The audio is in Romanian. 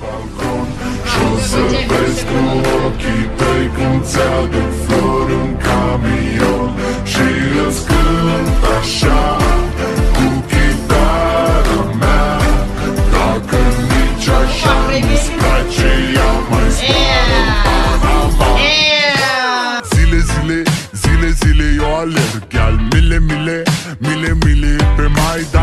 balcon Și o să vezi cu ochii tăi cum ți-aduc flori în camion Și îți cânt așa cu chitara mea Dacă nici așa nu-ți place, ia mai Zile, zile, zile, zile eu alerg Iar mile, mile, mile, mile pe Maidan